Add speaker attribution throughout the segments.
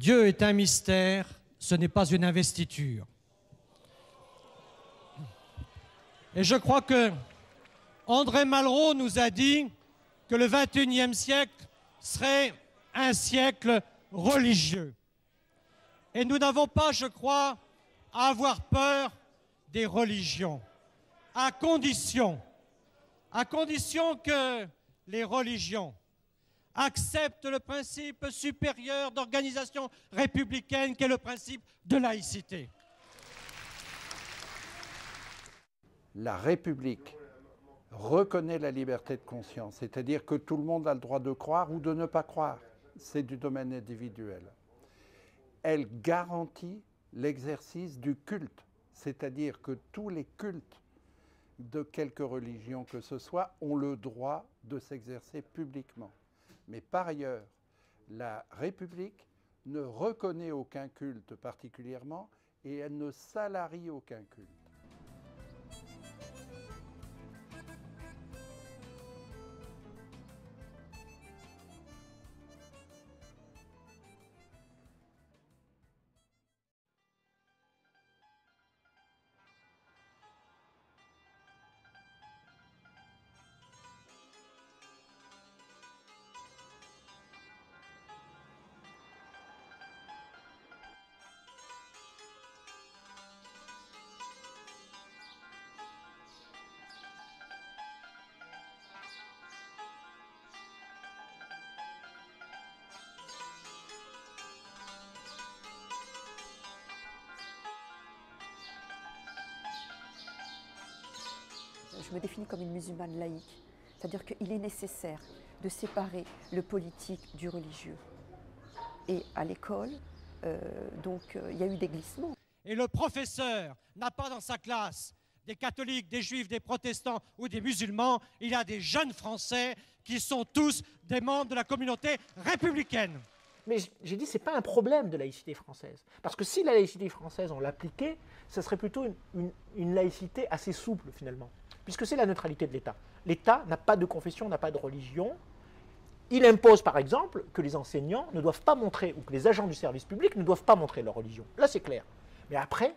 Speaker 1: Dieu est un mystère, ce n'est pas une investiture. Et je crois que André Malraux nous a dit que le 21e siècle serait un siècle religieux. Et nous n'avons pas, je crois, à avoir peur des religions, à condition, à condition que les religions acceptent le principe supérieur d'organisation républicaine qui est le principe de laïcité.
Speaker 2: La République reconnaît la liberté de conscience, c'est-à-dire que tout le monde a le droit de croire ou de ne pas croire. C'est du domaine individuel. Elle garantit l'exercice du culte, c'est-à-dire que tous les cultes de quelque religion que ce soit ont le droit de s'exercer publiquement. Mais par ailleurs, la République ne reconnaît aucun culte particulièrement et elle ne salarie aucun culte.
Speaker 3: Je me définis comme une musulmane laïque. C'est-à-dire qu'il est nécessaire de séparer le politique du religieux. Et à l'école, euh, donc euh, il y a eu des glissements.
Speaker 1: Et le professeur n'a pas dans sa classe des catholiques, des juifs, des protestants ou des musulmans. Il a des jeunes Français qui sont tous des membres de la communauté républicaine.
Speaker 4: Mais j'ai dit, ce n'est pas un problème de laïcité française. Parce que si la laïcité française, on l'appliquait, ce serait plutôt une laïcité assez souple, finalement puisque c'est la neutralité de l'État. L'État n'a pas de confession, n'a pas de religion. Il impose par exemple que les enseignants ne doivent pas montrer, ou que les agents du service public ne doivent pas montrer leur religion. Là c'est clair. Mais après,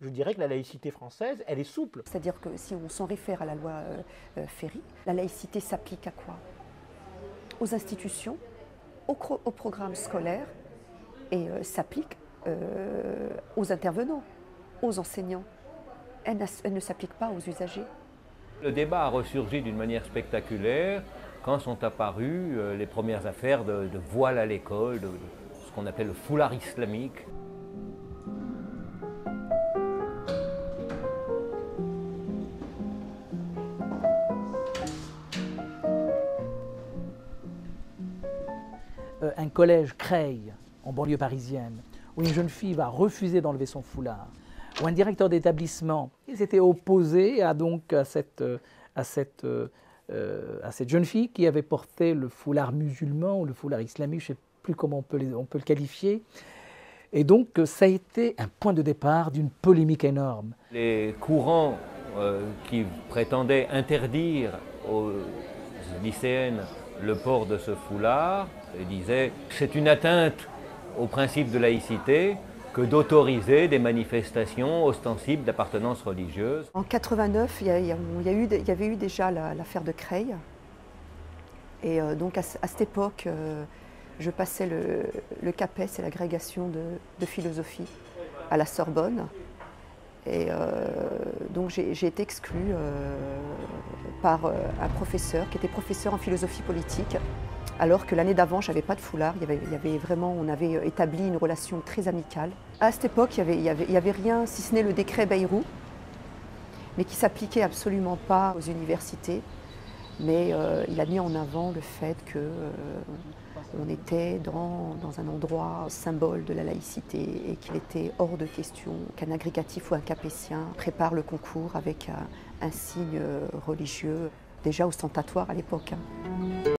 Speaker 4: je dirais que la laïcité française, elle est souple.
Speaker 3: C'est-à-dire que si on s'en réfère à la loi euh, euh, Ferry, la laïcité s'applique à quoi? Aux institutions, au, programme scolaire et euh, s'applique aux intervenants, aux enseignants. Elle ne s'applique pas aux usagers.
Speaker 5: Le débat a ressurgi d'une manière spectaculaire quand sont apparues euh, les premières affaires de, voile à l'école, de, ce qu'on appelle le foulard islamique.
Speaker 4: Euh, un collège Creil, en banlieue parisienne, où une jeune fille va refuser d'enlever son foulard, ou un directeur d'établissement qui s'était opposé à, donc, euh, cette jeune fille qui avait porté le foulard musulman ou le foulard islamique, je ne sais plus comment on peut, on peut le qualifier. Et donc ça a été un point de départ d'une polémique énorme.
Speaker 5: Les courants euh, qui prétendaient interdire aux lycéennes le port de ce foulard disaient c'est une atteinte au principe de laïcité, que d'autoriser des manifestations ostensibles d'appartenance religieuse.
Speaker 3: En 89, il y, avait eu déjà l'affaire de Creil. Et euh, donc à, cette époque, euh, je passais le, CAPES et l'agrégation de, philosophie à la Sorbonne. Et euh, donc j'ai été exclue par un professeur qui était professeur en philosophie politique alors que l'année d'avant, je n'avais pas de foulard. Il y, avait, vraiment, on avait établi une relation très amicale. À cette époque, il n'y avait, rien, si ce n'est le décret Bayrou, mais qui s'appliquait absolument pas aux universités. Mais euh, il a mis en avant le fait qu'on euh, était dans, un endroit symbole de la laïcité et qu'il était hors de question qu'un agrégatif ou un capétien prépare le concours avec un, signe religieux déjà ostentatoire à l'époque. Hein.